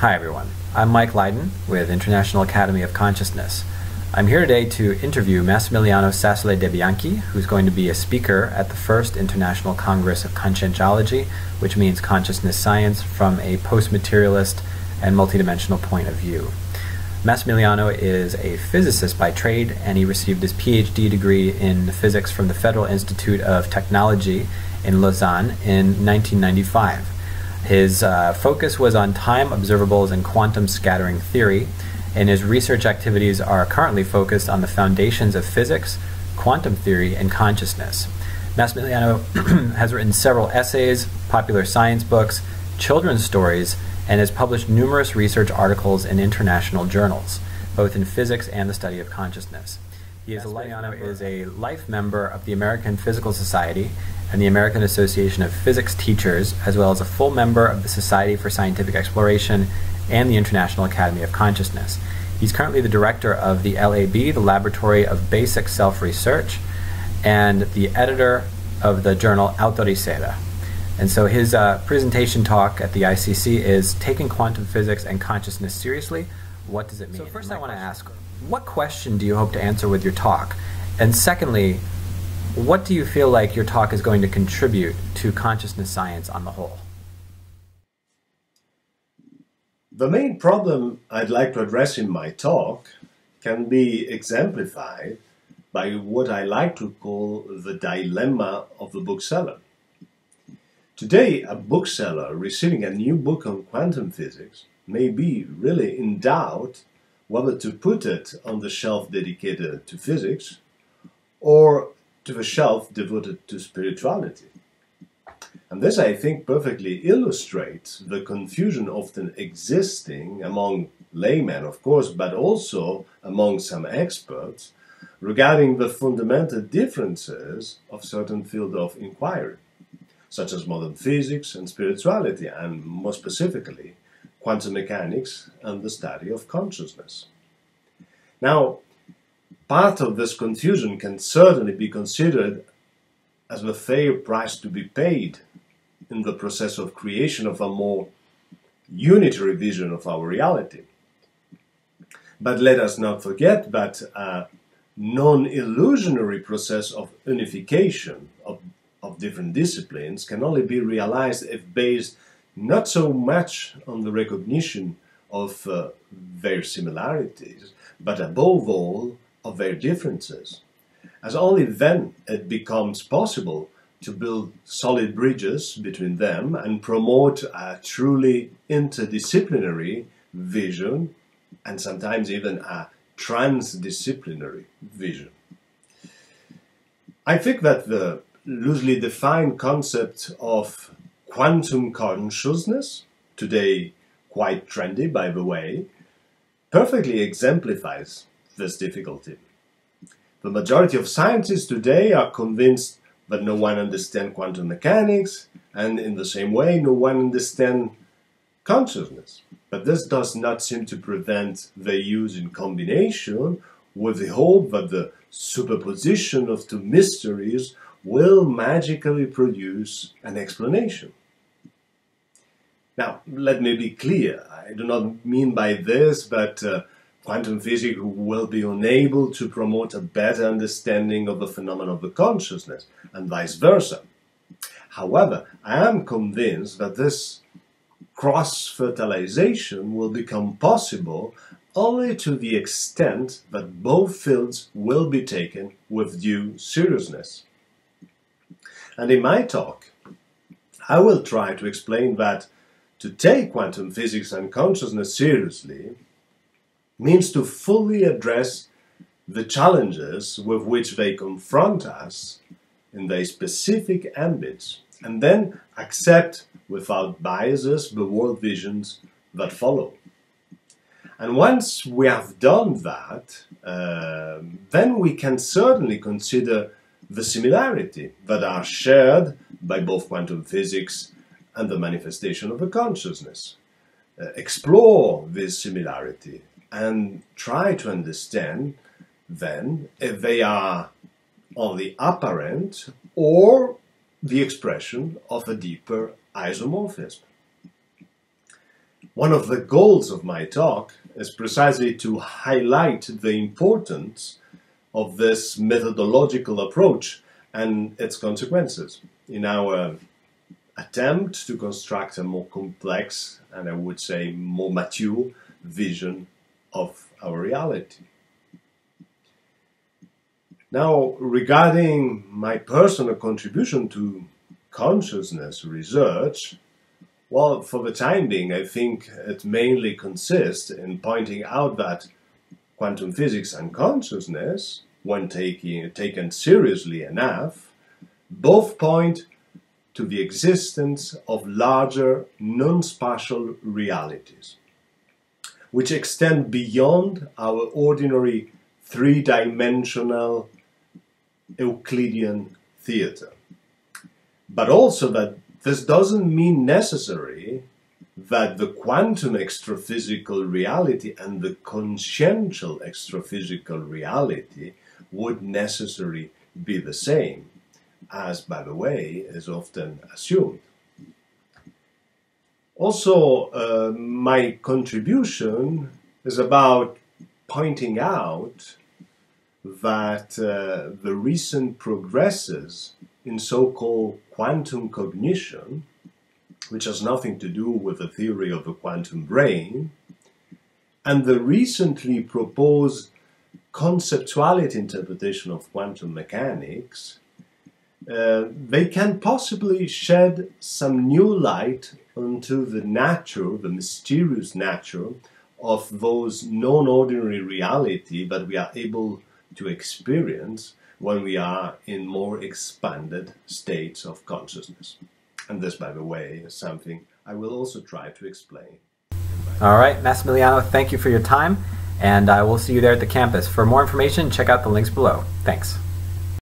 Hi everyone, I'm Mike Lydon with International Academy of Consciousness. I'm here today to interview Massimiliano Sassoli de Bianchi, who's going to be a speaker at the first International Congress of Conscientiology, which means consciousness science from a post-materialist and multidimensional point of view. Massimiliano is a physicist by trade, and he received his PhD degree in physics from the Federal Institute of Technology in Lausanne in 1995. His uh, focus was on time observables and quantum scattering theory, and his research activities are currently focused on the foundations of physics, quantum theory, and consciousness. Massimiliano has written several essays, popular science books, children's stories, and has published numerous research articles in international journals, both in physics and the study of consciousness. He is a, is a life member of the American Physical Society and the American Association of Physics Teachers, as well as a full member of the Society for Scientific Exploration and the International Academy of Consciousness. He's currently the director of the LAB, the Laboratory of Basic Self Research, and the editor of the journal AutoRicerca. And so his uh, presentation talk at the ICC is Taking Quantum Physics and Consciousness Seriously. What does it mean? So, first, I want to ask what question do you hope to answer with your talk? And secondly, what do you feel like your talk is going to contribute to consciousness science on the whole? The main problem I'd like to address in my talk can be exemplified by what I like to call the dilemma of the bookseller. Today, a bookseller receiving a new book on quantum physics may be really in doubt whether to put it on the shelf dedicated to physics or to the shelf devoted to spirituality. And this, I think, perfectly illustrates the confusion often existing among laymen, of course, but also among some experts regarding the fundamental differences of certain fields of inquiry, such as modern physics and spirituality, and more specifically, quantum mechanics and the study of consciousness. Now, part of this confusion can certainly be considered as the fair price to be paid in the process of creation of a more unitary vision of our reality. But let us not forget that a non-illusionary process of unification different disciplines can only be realized if based not so much on the recognition of uh, their similarities, but above all of their differences. As only then it becomes possible to build solid bridges between them and promote a truly interdisciplinary vision and sometimes even a transdisciplinary vision. I think that the loosely defined concept of quantum consciousness, today quite trendy by the way, perfectly exemplifies this difficulty. The majority of scientists today are convinced that no one understands quantum mechanics, and in the same way, no one understands consciousness. But this does not seem to prevent their use in combination with the hope that the superposition of two mysteries will magically produce an explanation. Now, let me be clear. I do not mean by this that uh, quantum physics will be unable to promote a better understanding of the phenomena of the consciousness, and vice versa. However, I am convinced that this cross-fertilization will become possible only to the extent that both fields will be taken with due seriousness. And in my talk, I will try to explain that to take quantum physics and consciousness seriously means to fully address the challenges with which they confront us in their specific ambits, and then accept without biases the world visions that follow. And once we have done that, uh, then we can certainly consider the similarity that are shared by both quantum physics and the manifestation of a consciousness. Uh, explore this similarity and try to understand then if they are only apparent or the expression of a deeper isomorphism. One of the goals of my talk is precisely to highlight the importance of this methodological approach and its consequences in our attempt to construct a more complex and I would say more mature vision of our reality. Now, regarding my personal contribution to consciousness research, well, for the time being, I think it mainly consists in pointing out that quantum physics and consciousness, when taking, taken seriously enough, both point to the existence of larger non-spatial realities, which extend beyond our ordinary three-dimensional Euclidean theater. But also that this doesn't mean necessarily that the quantum extraphysical reality and the consciential extraphysical reality would necessarily be the same, as, by the way, is often assumed. Also, uh, my contribution is about pointing out that uh, the recent progresses in so-called quantum cognition, which has nothing to do with the theory of the quantum brain, and the recently proposed conceptuality interpretation of quantum mechanics, uh, they can possibly shed some new light onto the nature, the mysterious nature of those non-ordinary reality that we are able to experience when we are in more expanded states of consciousness. And this, by the way, is something I will also try to explain. All right, Massimiliano, thank you for your time, and I will see you there at the campus. For more information, check out the links below. Thanks.